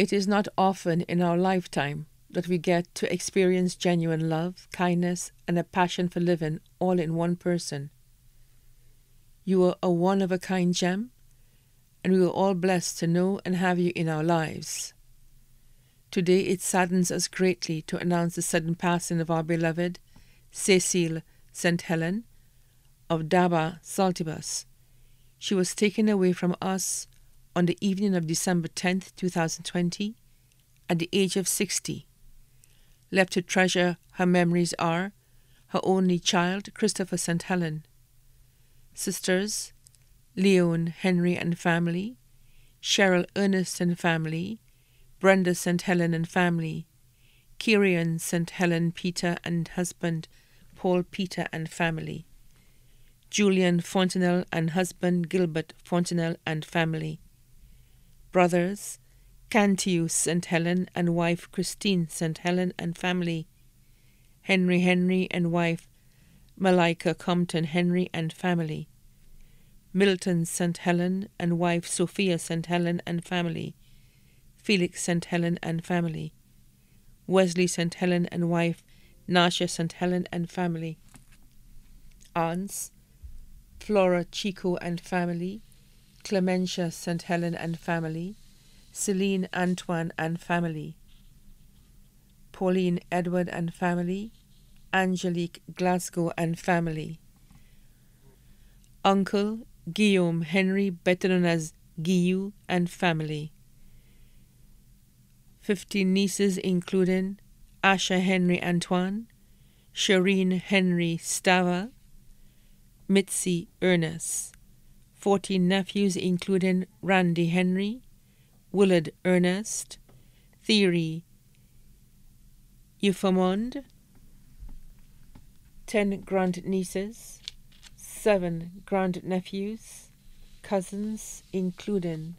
It is not often in our lifetime that we get to experience genuine love, kindness, and a passion for living all in one person. You are a one of a kind gem, and we are all blessed to know and have you in our lives. Today it saddens us greatly to announce the sudden passing of our beloved Cecile St. Helene of Daba Saltibus. She was taken away from us on the evening of December 10th, 2020, at the age of 60. Left to treasure her memories are her only child, Christopher St. Helene, sisters, Leon, Henry, and family, Cheryl Ernest and family, Brenda St. Helene and family, Kirian St. Helene Peter and husband, Paul Peter and family, Julian Fontenelle and husband, Gilbert Fontenelle and family, brothers, Cantius St. Helene and wife, Christine St. Helene and family, Henry Henry and wife, Malika Compton Henry and family, Milton St. Helene and wife Sophia St. Helene and family, Felix St. Helene and family, Wesley St. Helene and wife Nasha St. Helene and family, aunts Flora Chico and family, Clementia St. Helene and family, Celine Antoine and family, Pauline Edward and family, Angelique Glasgow and family, Uncle Guillaume Henry, better known as Guillou, and family. 15 nieces, including Asha Henry Antoine, Shireen Henry Stava, Mitzi Ernest. 14 nephews, including Randy Henry, Willard Ernest, Theory Euphamond, 10 grand nieces, seven grandnephews, cousins, including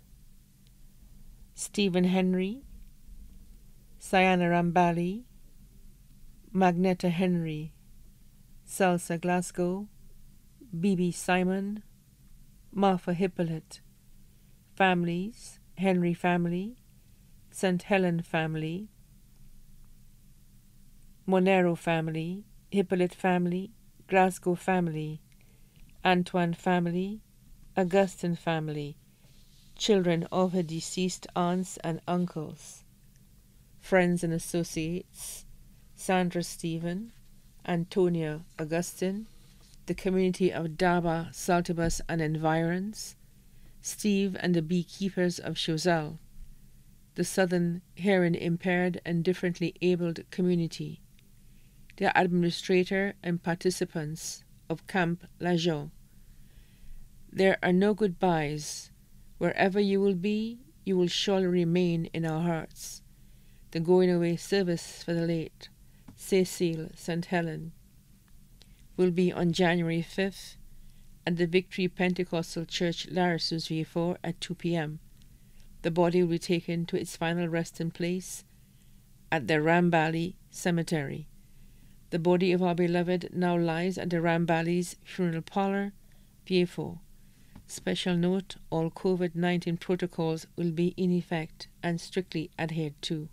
Stephen Henry, Siana Rambali, Magneta Henry, Salsa Glasgow, Bibi Simon, Martha Hippolyte, families, Henry family, St. Helene family, Monero family, Hippolyte family, Glasgow family, Antoine family, Augustine family, children of her deceased aunts and uncles, friends and associates, Sandra Stephen, Antonia Augustine, the community of Daba, Saltibus, and environs, Steve and the beekeepers of Choiseul, the Southern Hearing Impaired and Differently Abled Community, the administrator and participants of Camp Lajon. There are no goodbyes. Wherever you will be, you will surely remain in our hearts. The going away service for the late Cecile St. Helene will be on January 5th at the Victory Pentecostal Church, Larsus V4 at 2 p.m. The body will be taken to its final resting place at the Rambali Cemetery. The body of our beloved now lies at the Rambali's funeral parlor, PA4. Special note all COVID 19 protocols will be in effect and strictly adhered to.